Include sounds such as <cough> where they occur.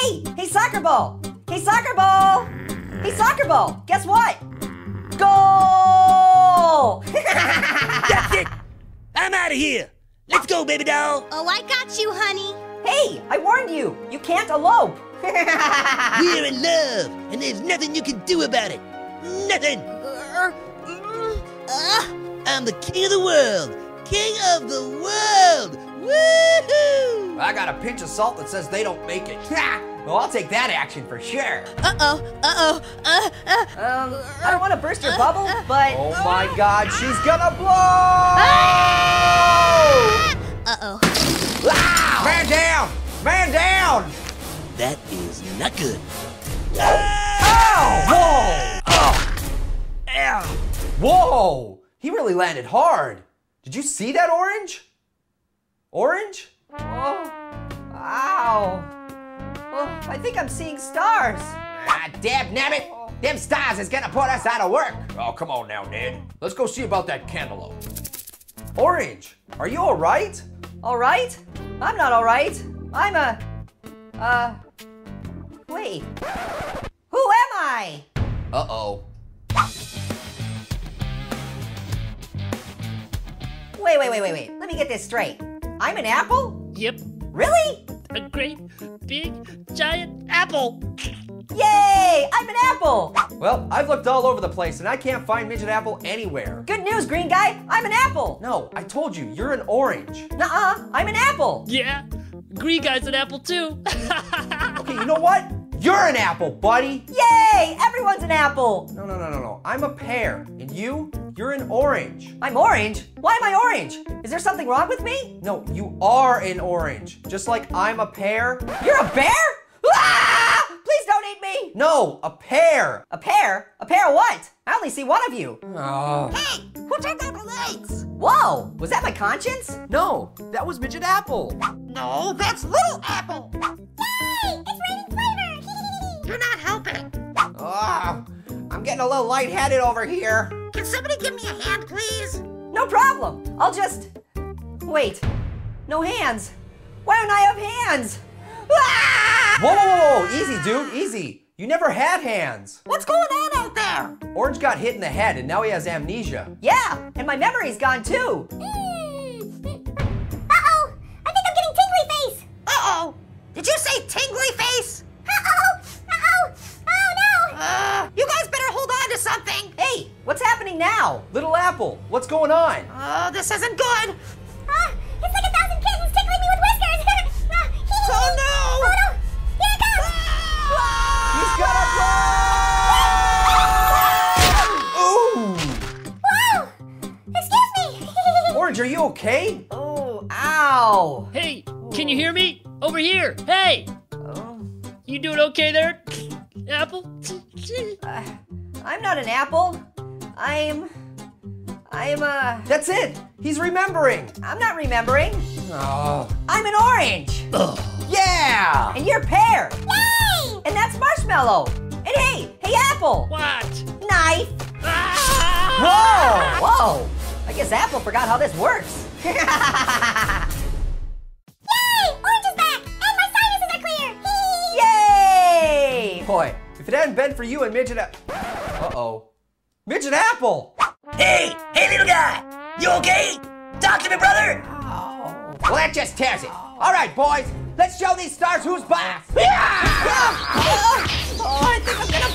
Hey, hey, soccer ball. Hey, soccer ball. Hey, soccer ball. Guess what? Goal! <laughs> That's it. I'm out of here. Let's go, baby doll. Oh, I got you, honey. hey, I warned you. You can't elope. <laughs> We're in love, and there's nothing you can do about it. Nothing. Uh, uh, uh. I'm the king of the world. King of the world. Woohoo! I got a pinch of salt that says they don't make it. Ha! Well, I'll take that action for sure. Uh-oh, uh-oh, uh, uh. um, I don't want to burst your bubble, but Oh my god, she's gonna blow! Uh-oh. Ah! Man down! Man down! That is not good. Ow! Whoa! Ow! Whoa! He really landed hard. Did you see that orange? Orange? oh, ow. Oh, I think I'm seeing stars. Ah, damn nabbit! Them stars is gonna put us out of work. Oh, come on now, Ned. Let's go see about that cantaloupe. Orange, are you all right? All right? I'm not all right. I'm a, uh, wait. Who am I? Uh-oh. Wait, wait, wait, wait, wait. Let me get this straight. I'm an apple? Yep, Really? a great big giant apple. Yay! I'm an apple! Well, I've looked all over the place and I can't find Midget Apple anywhere. Good news, green guy. I'm an apple. No, I told you, you're an orange. Nuh-uh, I'm an apple. Yeah, green guy's an apple too. <laughs> Okay, you know what? You're an apple, buddy. Yay! Everyone's an apple. No, no, no, no, no. I'm a pear. And you? You're an orange. I'm orange. Why am I orange? Is there something wrong with me? No, you are an orange. Just like I'm a pear. You're a bear? Ah! Please don't eat me. No, a pear. A pear? A pear of what? I only see one of you. Oh. Hey, who turned out the lights? Whoa! Was that my conscience? No, that was Midget Apple. No, that's Little Apple. Yay! It's raining flavor. <laughs> You're not helping. I'm getting a little lightheaded over here. Can somebody give me a hand, please? No problem. I'll just. Wait. No hands. Why don't I have hands? Ah! Whoa, whoa, whoa, easy, dude, easy. You never had hands. What's going on out there? Orange got hit in the head and now he has amnesia. Yeah, and my memory's gone too. Uh-oh! What's happening now? Little Apple, what's going on? Oh, this isn't good! Ah, it's like a thousand kittens tickling me with whiskers! <laughs> oh no! Oh no! Here it comes! He's gonna blow! Ooh! Whoa! Excuse me! <laughs> Orange, are you okay? Oh, ow. hey, can you hear me? Over here. Hey, Oh, you doing okay there, apple? uh, I'm not an apple. I'm. I'm uh. That's it. He's remembering. I'm not remembering. Oh. I'm an orange. Yeah! And you're pear. Yay! And that's marshmallow. And hey, hey, apple. What? Knife. Ah! Whoa, whoa. I guess Apple forgot how this works. <laughs> Yay! Orange is back! And my sinuses are clear! Yay! Boy, if it hadn't been for you and Midget Uh oh. Midget Apple! Hey! Hey, little guy! You okay? Talk to me, brother! Oh. Well, that just tears it. All right, boys, let's show these stars who's boss! Yeah! Oh. oh, I think I'm gonna